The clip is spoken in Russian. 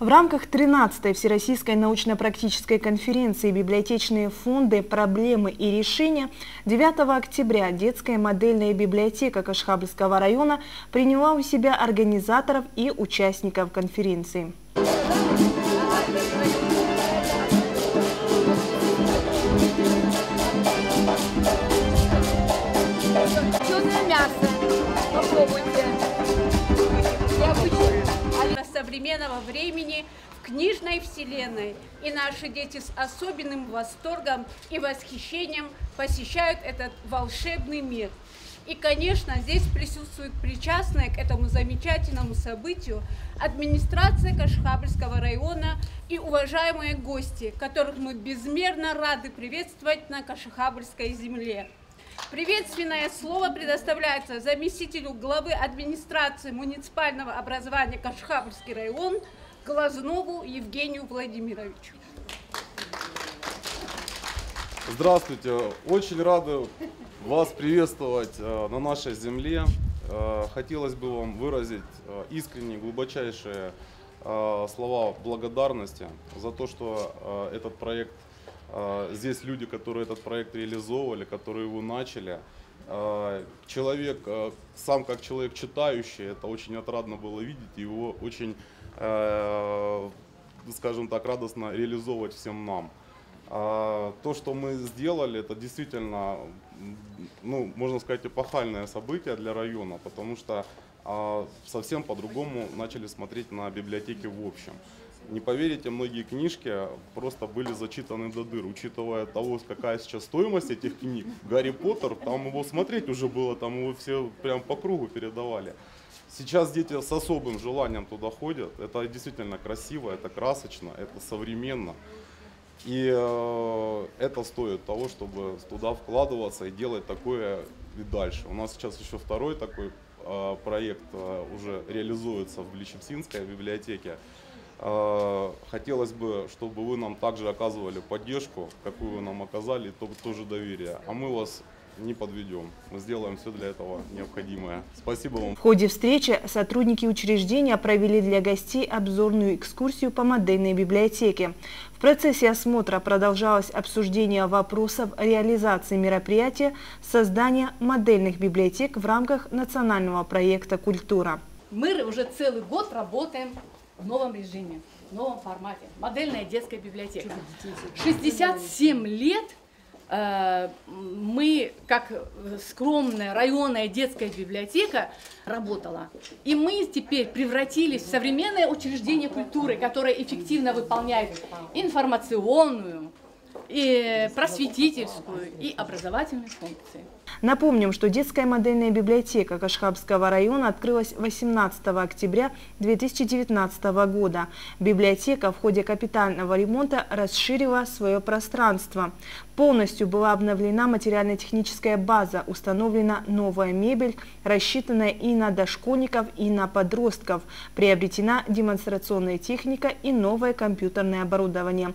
В рамках 13-й Всероссийской научно-практической конференции «Библиотечные фонды. Проблемы и решения» 9 октября детская модельная библиотека Кашхабльского района приняла у себя организаторов и участников конференции. Современного времени в книжной вселенной. И наши дети с особенным восторгом и восхищением посещают этот волшебный мир. И, конечно, здесь присутствует причастная к этому замечательному событию администрация Кашхабльского района и уважаемые гости, которых мы безмерно рады приветствовать на Кашхабльской земле. Приветственное слово предоставляется заместителю главы администрации муниципального образования Кашхабльский район Глазнову Евгению Владимировичу. Здравствуйте! Очень рады вас приветствовать э, на нашей земле. Э, хотелось бы вам выразить э, искренние, глубочайшие слова благодарности за то, что этот проект здесь люди, которые этот проект реализовывали, которые его начали. А, человек, а, сам как человек читающий, это очень отрадно было видеть, его очень, скажем так, радостно реализовывать всем нам. То, что мы сделали, это действительно, ну, можно сказать, эпохальное событие для района, потому что совсем по-другому начали смотреть на библиотеки в общем. Не поверите, многие книжки просто были зачитаны до дыр, учитывая того, какая сейчас стоимость этих книг. Гарри Поттер, там его смотреть уже было, там его все прям по кругу передавали. Сейчас дети с особым желанием туда ходят. Это действительно красиво, это красочно, это современно. И э, это стоит того, чтобы туда вкладываться и делать такое и дальше. У нас сейчас еще второй такой э, проект э, уже реализуется в Личевсинской библиотеке. Э, хотелось бы, чтобы вы нам также оказывали поддержку, какую вы нам оказали, и тоже доверие. А мы вас не подведем. Мы сделаем все для этого необходимое. Спасибо вам. В ходе встречи сотрудники учреждения провели для гостей обзорную экскурсию по модельной библиотеке. В процессе осмотра продолжалось обсуждение вопросов реализации мероприятия создания модельных библиотек в рамках национального проекта «Культура». Мы уже целый год работаем в новом режиме, в новом формате. Модельная детская библиотека. 67 лет э, мы, как скромная районная детская библиотека, работала. И мы теперь превратились в современное учреждение культуры, которое эффективно выполняет информационную, и просветительскую, и образовательную функции. Напомним, что детская модельная библиотека Кашхабского района открылась 18 октября 2019 года. Библиотека в ходе капитального ремонта расширила свое пространство. Полностью была обновлена материально-техническая база, установлена новая мебель, рассчитанная и на дошкольников, и на подростков. Приобретена демонстрационная техника и новое компьютерное оборудование.